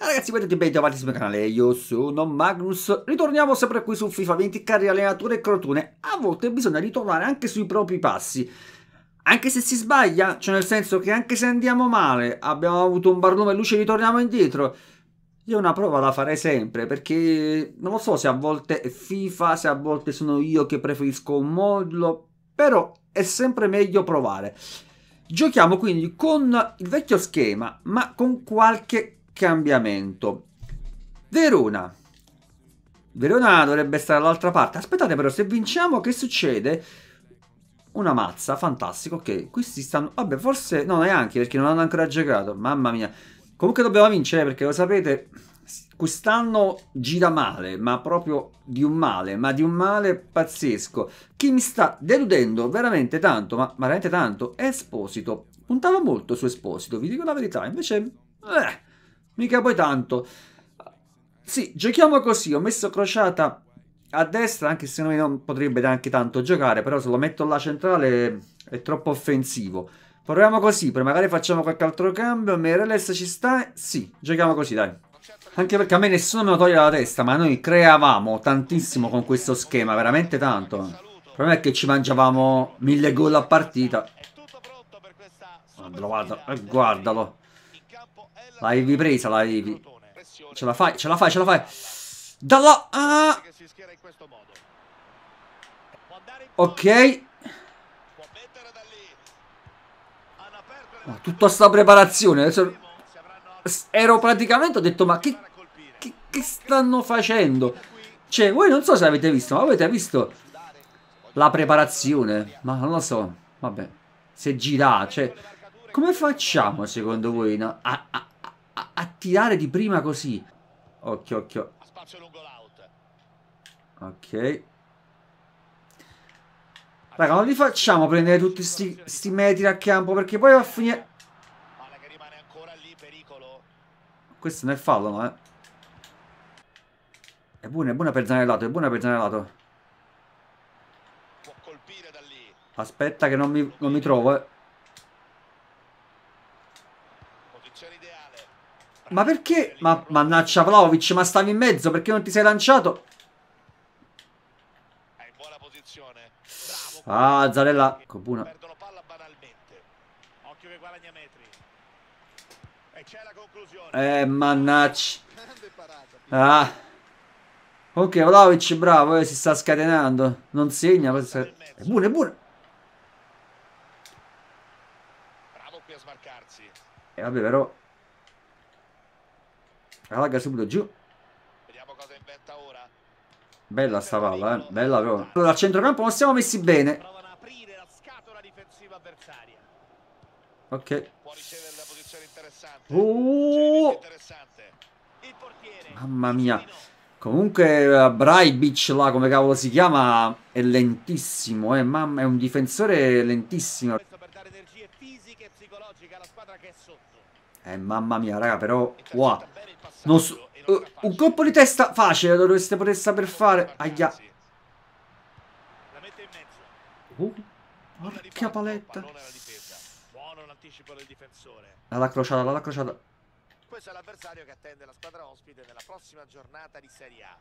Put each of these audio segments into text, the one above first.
Ragazzi, vedete bentornati sul mio canale, io sono Magnus, ritorniamo sempre qui su FIFA 20, cari allenatori e crotone, a volte bisogna ritornare anche sui propri passi, anche se si sbaglia, cioè nel senso che anche se andiamo male, abbiamo avuto un barlume e luce e ritorniamo indietro, io una prova la farei sempre, perché non lo so se a volte è FIFA, se a volte sono io che preferisco un modulo, però è sempre meglio provare. Giochiamo quindi con il vecchio schema, ma con qualche cambiamento. Verona. Verona dovrebbe stare dall'altra parte. Aspettate però, se vinciamo che succede? Una mazza, fantastico. Ok, questi stanno... Vabbè, forse... No, neanche, perché non hanno ancora giocato. Mamma mia. Comunque dobbiamo vincere, perché lo sapete... Quest'anno gira male, ma proprio di un male, ma di un male pazzesco. Chi mi sta deludendo veramente tanto, ma, veramente tanto, è Esposito. Puntava molto su Esposito, vi dico la verità, invece... Eh, mica poi tanto. Sì, giochiamo così, ho messo crociata a destra, anche se non potrebbe neanche tanto giocare, però se lo metto alla centrale è troppo offensivo. Proviamo così, poi magari facciamo qualche altro cambio, Mereles ci sta? Sì, giochiamo così, dai. Anche perché a me nessuno me lo toglie dalla testa, ma noi creavamo tantissimo con questo schema, veramente tanto. Il problema è che ci mangiavamo mille gol a partita. Guardalo, guarda, eh, guardalo. L'avevi presa, l'avevi. Ce la fai, ce la fai, ce la fai. Dalla... Ah. Ok. Oh, tutta sta preparazione. Adesso ero praticamente, ho detto, ma che, che, che, stanno facendo? Cioè, voi non so se avete visto, ma avete visto la preparazione? Ma non lo so, vabbè, se gira, cioè, come facciamo secondo voi no? a, a, a, a, tirare di prima così? Occhio, occhio. Ok. Raga, non li facciamo prendere tutti questi metri a campo perché poi va a finire... Questo non è fallo, no, eh. È buona, è buona per Zanellato, è buona per Zanellato. Aspetta che non mi, non mi trovo, eh. Ma perché? Ma mannaggia Vlaovic, ma stavi in mezzo, perché non ti sei lanciato? Ah, Zarella, Cobuna. Perdono palla banalmente. Occhio che guadagna metri. E c'è la conclusione. Eh, mannaggia. Ah. Ok, Vlaovic bravo, eh, si sta scatenando. Non segna, è buono, è buono. Bravo qui a smarcarsi. E eh, vabbè, però... Allarga subito giù. Vediamo cosa inventa ora. Bella sta palla, eh. Bella però. Allora, al centrocampo non siamo messi bene. Provano a aprire la scatola difensiva avversaria. Ok. Può ricevere la posizione interessante. Oh! Mamma mia. Comunque uh, Braibic là, come cavolo si chiama, è lentissimo, eh. Mamma, è un difensore lentissimo. Eh, mamma mia, raga, però... Wow. Non so... Uh, un colpo di testa facile dovreste poter saper fare. Aia. Uh, porca paletta. La crociata, la crociata. Questo è l'avversario che attende la squadra ospite nella prossima giornata di Serie A.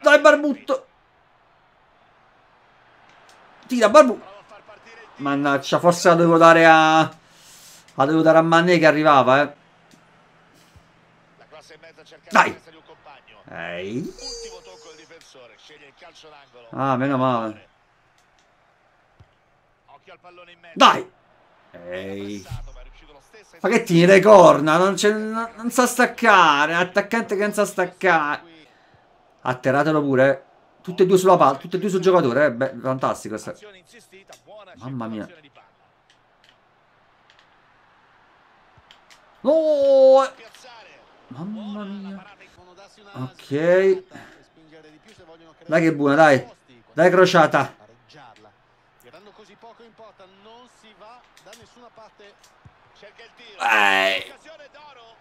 Dai Barbutto! Tira Barbu! Mannaggia, forse la devo dare a... La devo dare a Mané che arrivava, eh. Dai! Ehi. Ah, meno male. Dai! Ehi. Ma che tiri le corna? Non, non, non, sa staccare. Attaccante che non sa staccare. Atterratelo pure. Tutte e due sulla palla. Tutte e due sul giocatore. Eh. Beh, fantastico. Mamma mia. Oh! Mamma mia. Ok. Dai che buona, dai. Dai crociata. Eh.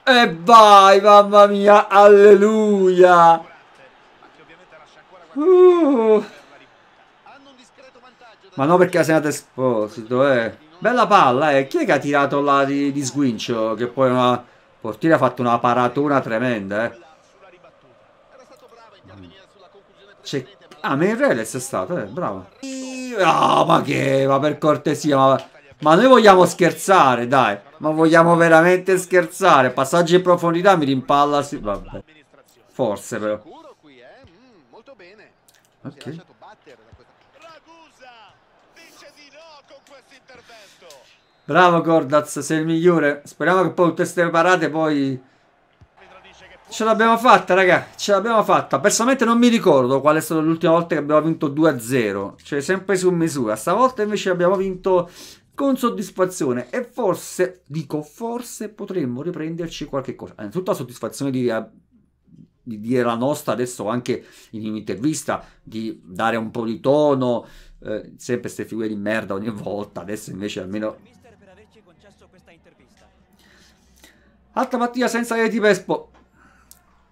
E vai, mamma mia, alleluia. Uh. Ma no perché sei andato esposito, eh. Bella palla, eh. Chi è che ha tirato là di, di sguincio? Che poi una Portiere ha fatto una paratona tremenda, eh. C'è... Ah, Meireles è stato, eh, bravo. Ah, ma che, ma per cortesia, ma... ma noi vogliamo scherzare, dai. Ma vogliamo veramente scherzare? Passaggi in profondità mi rimpalla, sì, vabbè. Forse, però. Ok. Bravo Gordaz, sei il migliore. Speriamo che poi tutte queste parate poi... Ce l'abbiamo fatta, raga. Ce l'abbiamo fatta. Personalmente non mi ricordo qual è stata l'ultima volta che abbiamo vinto 2-0. Cioè, sempre su misura. Stavolta invece abbiamo vinto con soddisfazione. E forse, dico, forse potremmo riprenderci qualche cosa. Innanzitutto la soddisfazione di, di dire la nostra adesso anche in un'intervista, di dare un po' di tono. Eh, sempre queste figure di merda ogni volta. Adesso invece almeno Altra partita senza reti per Espo.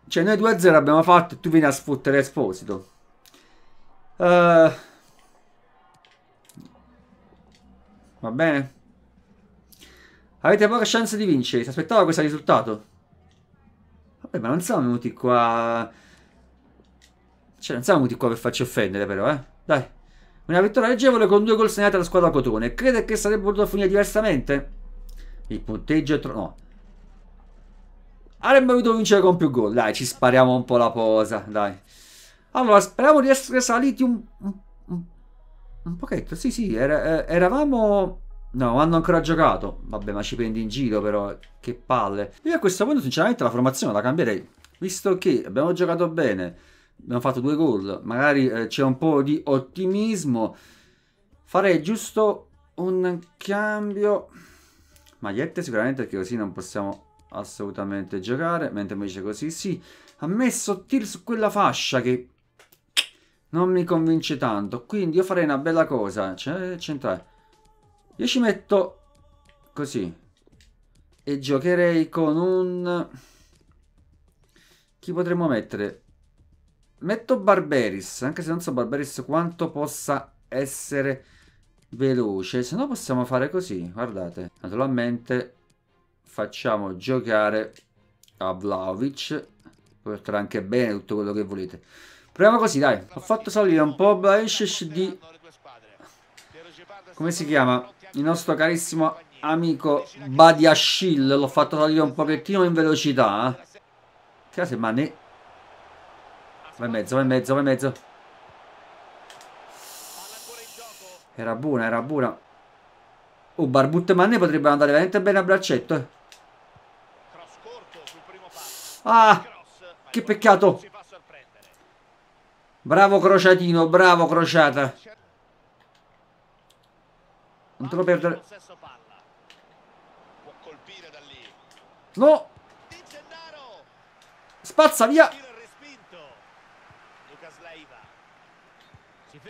Cioè noi 2-0 abbiamo fatto e tu vieni a sfottere Esposito. Uh, va bene. Avete poche chance di vincere. Si aspettava questo risultato. Vabbè, ma non siamo venuti qua... Cioè, non siamo venuti qua per farci offendere, però, eh. Dai. Una vittoria leggevole con due gol segnati alla squadra Cotone. Crede che sarebbe potuto finire diversamente? Il punteggio è troppo... No. Avremmo dovuto vincere con più gol. Dai, ci spariamo un po' la posa. Dai. Allora, speriamo di essere saliti un, un, un, pochetto. Sì, sì, era, eravamo... No, hanno ancora giocato. Vabbè, ma ci prendi in giro, però. Che palle. Io a questo punto, sinceramente, la formazione la cambierei. Visto che abbiamo giocato bene, abbiamo fatto due gol, magari eh, c'è un po' di ottimismo. Farei giusto un cambio. Magliette sicuramente, perché così non possiamo assolutamente giocare, mentre invece così sì. Ha messo tir su quella fascia che non mi convince tanto, quindi io farei una bella cosa, cioè centrale. Io ci metto così e giocherei con un... Chi potremmo mettere? Metto Barberis, anche se non so Barberis quanto possa essere veloce, se no possiamo fare così, guardate. Naturalmente facciamo giocare a Vlaovic porterà anche bene tutto quello che volete. Proviamo così dai. Ho fatto salire un po' Blaishish di come si chiama? Il nostro carissimo amico Badiashil. L'ho fatto salire un pochettino in velocità eh. che se Mane vai in mezzo vai in mezzo vai in mezzo. Era buona era buona. Oh, Barbut Manne potrebbero andare veramente bene a braccetto. Ah, che peccato. Bravo crociatino, bravo crociata. Non te lo perdere. No. Spazza via.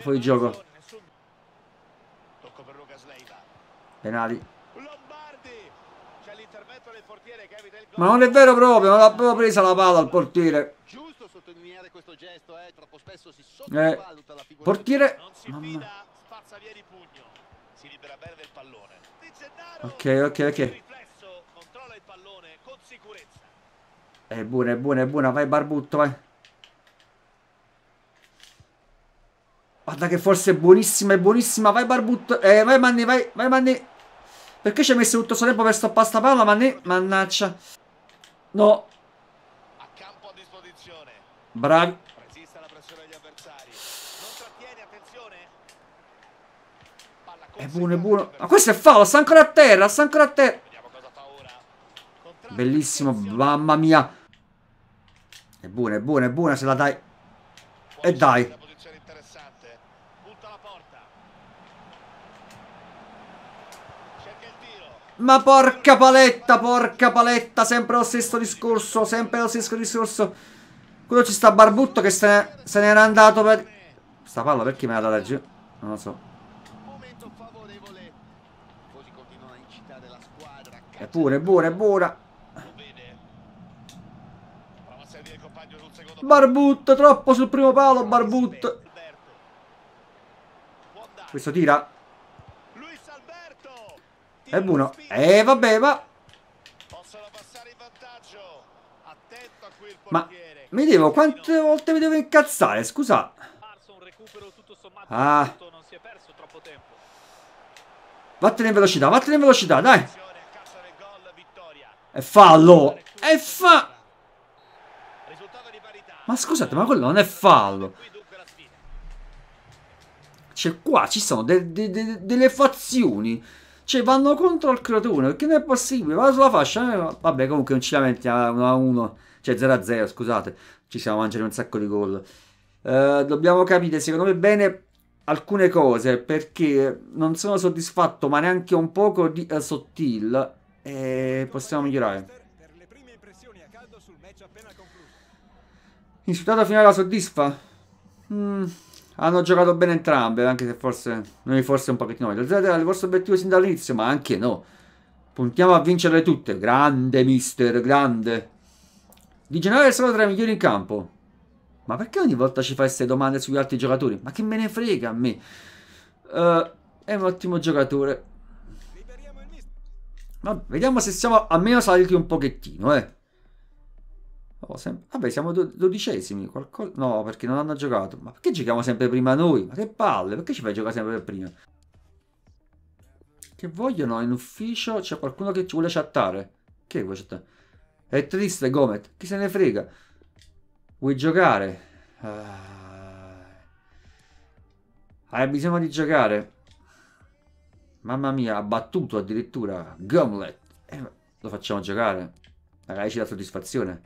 Fuori gioco. Penali. Ma non è vero proprio, non l'ha proprio presa la palla al portiere. Giusto sottolineare questo gesto, eh, troppo spesso si sottovaluta eh, la figura. Portiere. Mamma. spazza via di pugno. Si libera bene del pallone. Ok, ok, ok. Controlla il pallone con sicurezza. È buona, è buona, è buona, vai Barbutto, vai. Guarda che forse è buonissima, è buonissima, vai Barbutto. Eh, vai Manni, vai, vai Manni. Perché ci hai messo tutto questo tempo per stoppare sta palla? Ma ne... Mannaggia. No. Bravi. Resiste alla pressione degli avversari. Non trattieni, attenzione. È buono, è buono. Ma questo è fallo, sta ancora a terra, sta ancora a terra. Bellissimo, mamma mia. È buona, è buona, è buona se la dai. E dai. Ma porca paletta, porca paletta, sempre lo stesso discorso, sempre lo stesso discorso. Quello ci sta Barbutto che se ne, se ne era andato per... Sta palla perché me l'ha data giù? Non lo so. È pure, è buona, è buona. Barbutto, troppo sul primo palo, Barbutto. Questo tira. È buono. Eh, vabbè, ma... Ma mi devo, quante volte mi devo incazzare, scusa. Ah. Vattene in velocità, vattene in velocità, dai. È fallo. È fa... Ma scusate, ma quello non è fallo. Cioè, qua ci sono de de de delle fazioni. Cioè, vanno contro il creatore. Perché non è possibile. Va sulla fascia. Eh, vabbè, comunque non ci lamentiamo. 1 a 1. Cioè, 0 a 0, scusate. Ci siamo mangiati un sacco di gol. Uh, dobbiamo capire, secondo me, bene alcune cose. Perché non sono soddisfatto, ma neanche un poco di uh, sottil. E possiamo migliorare. Risultato finale la soddisfa? Mm. Hanno giocato bene entrambe, anche se forse noi forse un pochettino meglio. era il vostro obiettivo sin dall'inizio, ma anche no. Puntiamo a vincerle tutte. Grande, mister, grande. Di generale solo tra i migliori in campo. Ma perché ogni volta ci fai queste domande sugli altri giocatori? Ma che me ne frega a me? Uh, è un ottimo giocatore. Vabbè, vediamo se siamo almeno saliti un pochettino, eh. Oh, Vabbè, siamo do dodicesimi. Qualcosa... No, perché non hanno giocato. Ma perché giochiamo sempre prima noi? Ma che palle, perché ci fai giocare sempre per prima? Che vogliono in ufficio? C'è qualcuno che ci vuole chattare? Che vuole chattare? È triste, Gomet. Chi se ne frega? Vuoi giocare? Ah. Hai bisogno di giocare? Mamma mia, ha battuto addirittura Gomlet. Eh, lo facciamo giocare. Magari ci dà soddisfazione.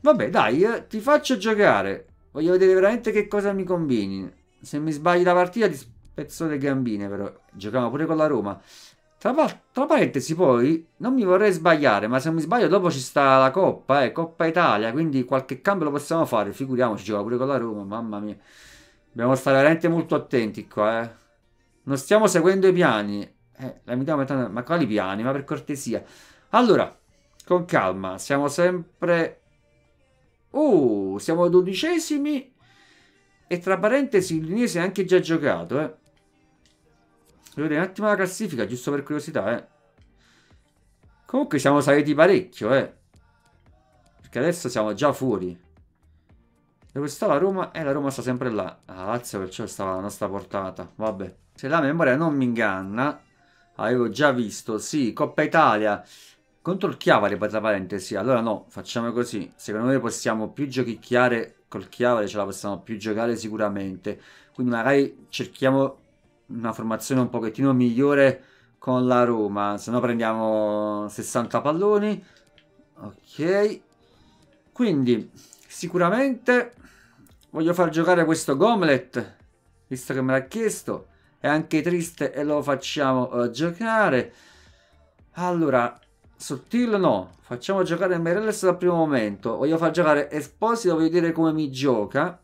Vabbè, dai, eh, ti faccio giocare. Voglio vedere veramente che cosa mi combini. Se mi sbagli la partita ti spezzo le gambine, però. Giochiamo pure con la Roma. Tra, tra, parentesi, poi, non mi vorrei sbagliare, ma se mi sbaglio dopo ci sta la Coppa, eh, Coppa Italia, quindi qualche cambio lo possiamo fare, figuriamoci, gioca pure con la Roma, mamma mia. Dobbiamo stare veramente molto attenti qua, eh. Non stiamo seguendo i piani. Eh, la mettiamo mettendo... Ma quali piani? Ma per cortesia. Allora, con calma, siamo sempre Oh, siamo dodicesimi. E tra parentesi, l'Inese ha anche già giocato, eh. Vedete un attimo la classifica, giusto per curiosità, eh. Comunque siamo saliti parecchio, eh. Perché adesso siamo già fuori. Dove sta la Roma? Eh, la Roma sta sempre là. La Lazio perciò stava alla nostra portata. Vabbè. Se la memoria non mi inganna, avevo già visto, sì, Coppa Italia. Contro il Chiavari, tra parentesi, allora no, facciamo così. Secondo me possiamo più giochicchiare col Chiavari, ce la possiamo più giocare sicuramente. Quindi magari cerchiamo una formazione un pochettino migliore con la Roma. Se no prendiamo 60 palloni. Ok. Quindi, sicuramente voglio far giocare questo Gomlet, visto che me l'ha chiesto. È anche triste e lo facciamo uh, giocare. Allora, Sottile no, facciamo giocare Meirelles dal primo momento. Voglio far giocare Esposito, voglio vedere come mi gioca.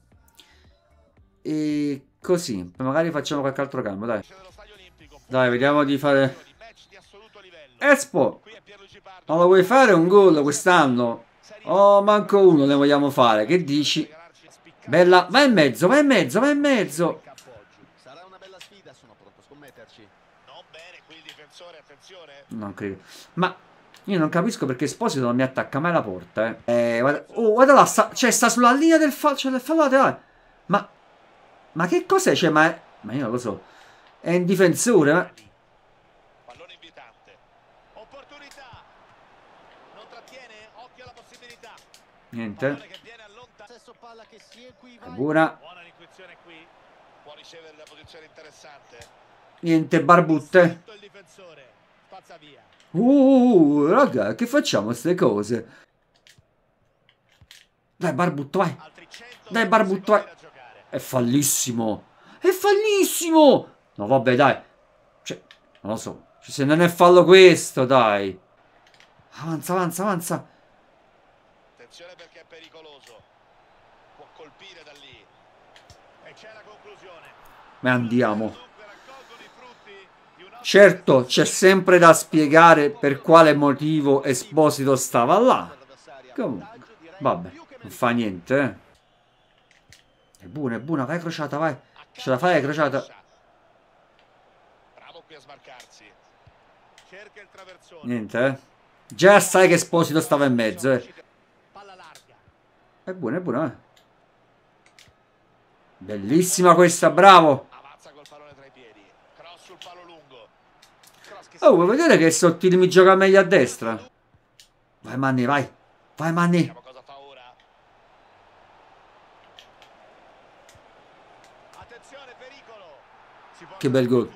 E così, magari facciamo qualche altro cambio, dai. Dai, vediamo di fare... Espo! Non lo vuoi fare un gol quest'anno? Oh, manco uno ne vogliamo fare, che dici? Bella, vai in mezzo, vai in mezzo, vai in mezzo! Non credo. Ma io non capisco perché Esposito non mi attacca mai la porta, eh. eh guarda, oh, guarda là, sta, cioè sta sulla linea del fallo, cioè del fallo laterale. Ma, ma che cos'è? Cioè, ma, è, ma io non lo so. È un difensore, ma... Pallone invitante. Opportunità. Non trattiene, occhio alla possibilità. Niente. Buona. Buona l'intuizione qui. Può ricevere la posizione interessante. Niente, barbutte. Spazza via. Uh, raga, che facciamo queste cose? Dai, Barbutto, vai. Dai, Barbutto, vai. È fallissimo. È fallissimo. No, vabbè, dai. Cioè, non lo so. Cioè, se non è fallo questo, dai. Avanza, avanza, avanza. Attenzione perché è pericoloso. Può colpire da lì. E c'è la conclusione. Ma andiamo. Certo, c'è sempre da spiegare per quale motivo Esposito stava là. Comunque, vabbè, non fa niente, eh. È buona, è buona, vai crociata, vai. Ce la fai, crociata. Niente, eh. Già sai che Esposito stava in mezzo, eh. È buona, è buona, eh. Bellissima questa, bravo. Oh, vuoi vedere che sottile mi gioca meglio a destra? Vai Manni, vai. Vai Manni. Che bel gol.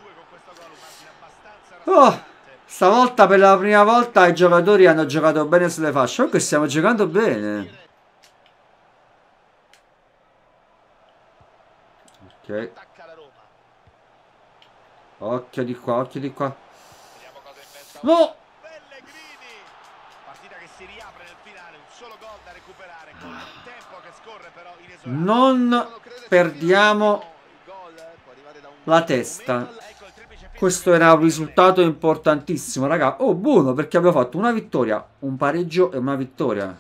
Oh, stavolta per la prima volta i giocatori hanno giocato bene sulle fasce. Comunque stiamo giocando bene. Ok. Occhio di qua, occhio di qua. No! Non perdiamo la testa. Questo era un risultato importantissimo, raga. Oh, buono, perché abbiamo fatto una vittoria, un pareggio e una vittoria.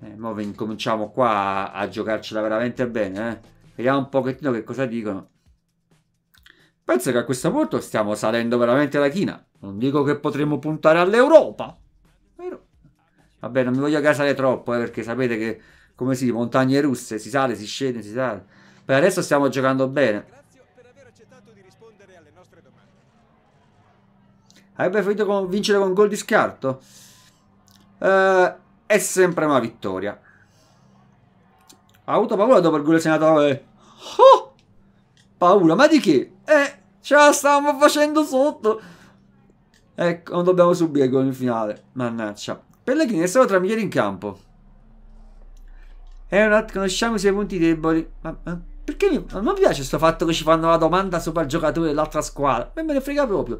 Eh, ora incominciamo qua a, a giocarcela veramente bene, eh. Vediamo un pochettino che cosa dicono. Penso che a questo punto stiamo salendo veramente la china. Non dico che potremmo puntare all'Europa. Però... Vabbè, non mi voglio casare troppo, eh, perché sapete che, come si, montagne russe, si sale, si scende, si sale. Per adesso stiamo giocando bene. Hai preferito con, vincere con gol di scarto? Eh, è sempre una vittoria. Ha avuto paura dopo il gol senatore. Oh! Paura, ma di che? Eh, ce la stavamo facendo sotto. Ecco, non dobbiamo subire il finale. Mannaggia. Pellegrini è stato tra i migliori in campo. E attimo, conosciamo i suoi punti deboli. Ma, ma perché mi, non mi piace questo fatto che ci fanno la domanda sopra il giocatore dell'altra squadra? E me ne frega proprio.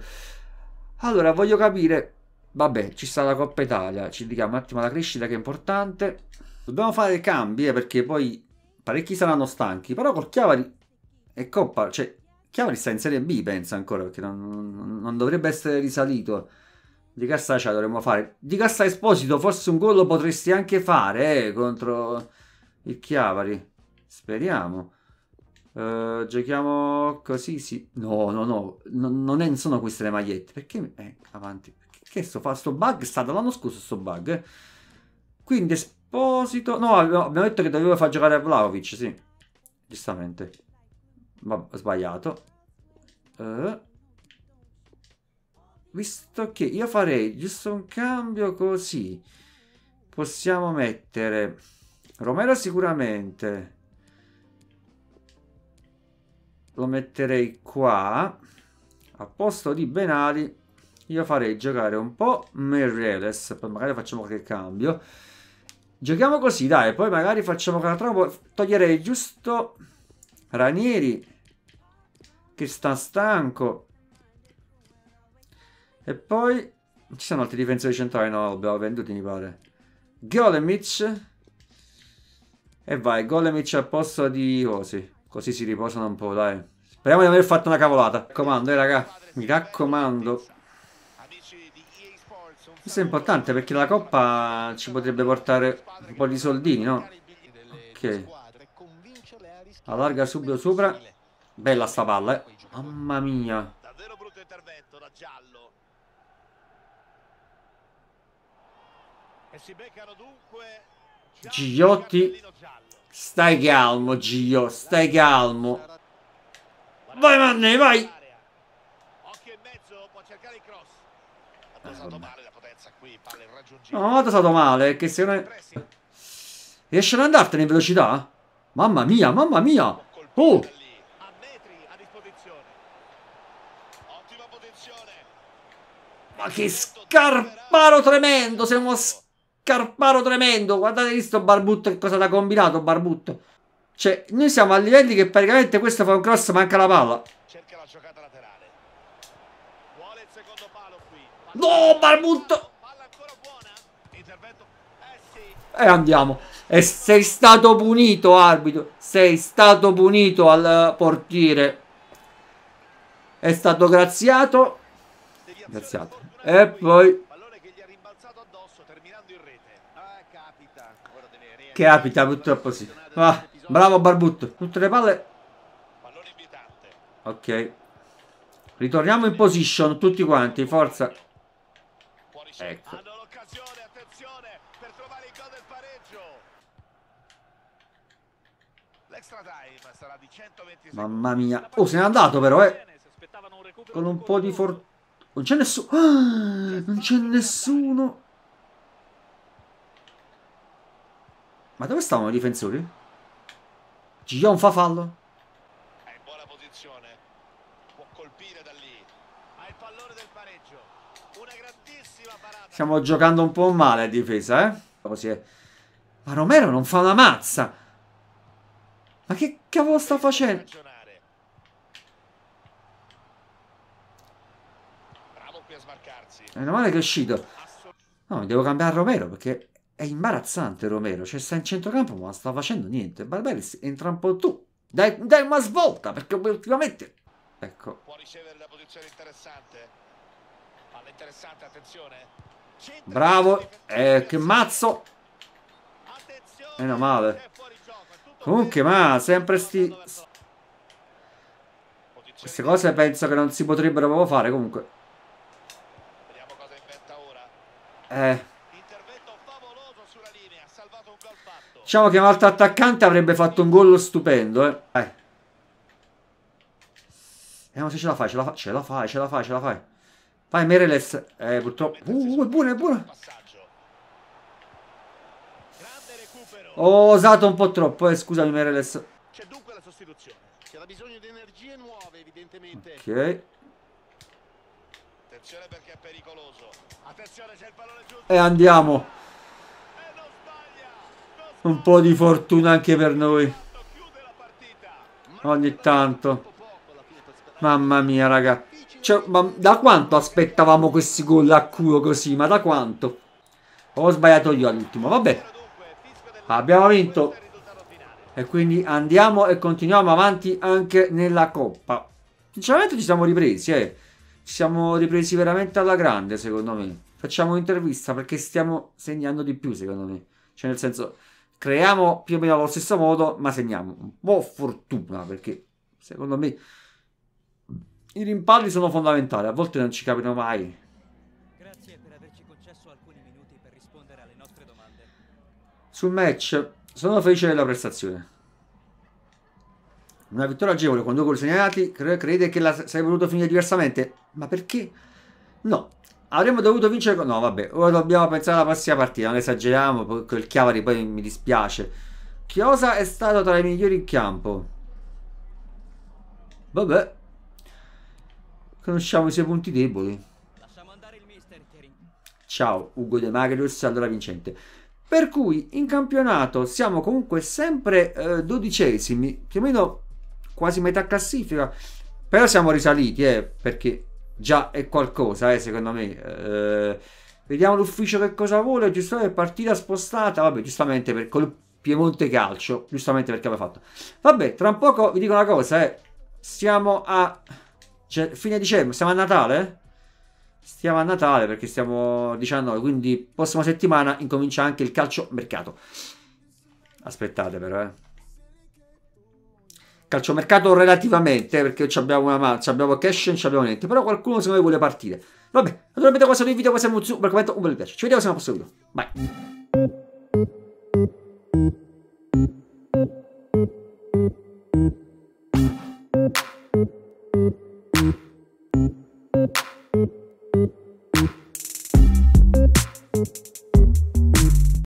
Allora, voglio capire. Vabbè, ci sta la Coppa Italia. Ci dedichiamo un attimo alla crescita che è importante. Dobbiamo fare cambi, eh, perché poi parecchi saranno stanchi. Però col Chiavari e Coppa, cioè Chiavari sta in Serie B, pensa ancora, perché non, non dovrebbe essere risalito. Di Cassa ce la dovremmo fare. Di Cassa Esposito, forse un gol lo potresti anche fare, eh, contro il Chiavari. Speriamo. Uh, giochiamo così, sì. No, no, no, no non, è, sono queste le magliette. Perché? Eh, avanti. Che sto fa? Sto bug sta dall'anno scorso, sto bug. Quindi Esposito... No, abbiamo detto che dovevo far giocare a Vlaovic, sì. Giustamente. Ma sbagliato. Uh, visto che io farei giusto un cambio così. Possiamo mettere... Romero sicuramente. Lo metterei qua. A posto di Benali. Io farei giocare un po' Merreles. Poi magari facciamo qualche cambio. Giochiamo così, dai. Poi magari facciamo. Toglierei giusto Ranieri che sta stanco. E poi ci sono altri difensori centrali, no, abbiamo venduti mi pare. Golemic. E vai, Golemic al posto di Osi. Così si riposano un po', dai. Speriamo di aver fatto una cavolata. Mi raccomando, eh, raga. Mi raccomando. Questo è importante perché la coppa ci potrebbe portare un po' di soldini, no? Ok. Allarga subito sopra. Bella sta palla, eh. Mamma mia. Davvero brutto intervento da giallo. E si beccano dunque Gigliotti. Stai calmo, Giglio, stai calmo. Vai, Manne, vai. Occhio in mezzo, può cercare il cross. Ha dosato male la potenza qui, palla irraggiungibile. No, ha dosato male, che se non Riesce ad andartene in velocità? Mamma mia, mamma mia. Oh. Ma che scarparo tremendo! Sei uno scarparo tremendo! Guardate visto Barbutto che cosa ha combinato Barbutto. Cioè, noi siamo a livelli che praticamente questo fa un cross manca la palla. Cerca la giocata laterale. Vuole il secondo palo qui. No, buona. Intervento. Eh sì. E andiamo. E sei stato punito, arbitro. Sei stato punito al portiere. È stato graziato. Graziato. E poi... Capita purtroppo sì. Ah, bravo Barbutto. Tutte le palle. Ok. Ritorniamo in position tutti quanti. Forza. Ecco. Mamma mia. Oh, se n'è andato però, eh. Con un po' di fortuna. Non c'è nessuno. Ah, non c'è nessuno. Ma dove stavano i difensori? Gion fa fallo. È in buona posizione. Può colpire da lì. Ha il pallone del pareggio. Una grandissima parata. Stiamo giocando un po' male a difesa, eh? Così è. Ma Romero non fa una mazza. Ma che cavolo sta facendo? Meno male che è uscito. No, mi devo cambiare Romero perché è imbarazzante Romero, cioè sta in centrocampo ma non sta facendo niente. Barberis entra un po' tu. Dai, dai una svolta perché ultimamente... Ecco. Può ricevere la posizione interessante. Palla interessante, attenzione. Bravo. Eh, che mazzo. Meno male. Comunque, ma sempre sti... Queste cose penso che non si potrebbero proprio fare comunque. Eh... Diciamo che un altro attaccante avrebbe fatto un gol stupendo, eh. eh. Vediamo se ce la fai, ce la, fa ce la fai, ce la fai, ce la fai. Vai Mereles. Eh, purtroppo... Uh, è buono, è buono. Ho osato un po' troppo, eh, scusami Mereles. C'è dunque la sostituzione. C'era bisogno di energie nuove, evidentemente. Ok. Attenzione perché è pericoloso. Attenzione, c'è il pallone giusto. E andiamo. Un po' di fortuna anche per noi. Ogni tanto. Mamma mia, raga. Cioè, ma da quanto aspettavamo questi gol a culo così? Ma da quanto? Ho sbagliato io all'ultimo. Vabbè. Abbiamo vinto. E quindi andiamo e continuiamo avanti anche nella coppa. Sinceramente ci siamo ripresi, eh. Ci siamo ripresi veramente alla grande, secondo me. Facciamo un'intervista perché stiamo segnando di più, secondo me. Cioè, nel senso, creiamo più o meno allo stesso modo, ma segniamo un po' fortuna perché secondo me i rimpalli sono fondamentali, a volte non ci capitano mai. Sul match sono felice della prestazione. Una vittoria agevole con due gol segnalati, crede che la sei voluto finire diversamente? Ma perché? No, Avremmo dovuto vincere con... No, vabbè, ora dobbiamo pensare alla prossima partita, non esageriamo, quel Chiavari poi mi dispiace. Chiosa è stato tra i migliori in campo. Vabbè. Conosciamo i suoi punti deboli. Ciao, Ugo De Magrius, allora vincente. Per cui in campionato siamo comunque sempre eh, dodicesimi, più o meno quasi metà classifica. Però siamo risaliti, eh, perché già è qualcosa, eh, secondo me. Eh, vediamo l'ufficio che cosa vuole. Giustamente partita spostata. Vabbè, giustamente per col Piemonte Calcio. Giustamente perché aveva fatto. Vabbè, tra un poco vi dico una cosa, eh. Siamo a cioè, fine dicembre, siamo a Natale. Stiamo a Natale perché stiamo 19, quindi prossima settimana incomincia anche il calcio mercato. Aspettate però, eh calciomercato relativamente, perché abbiamo una mazza, abbiamo cash non abbiamo niente, però qualcuno secondo me vuole partire. Vabbè, naturalmente questo video, questo è un bel commento, un bel piace. Ci vediamo alla prossima video. Bye.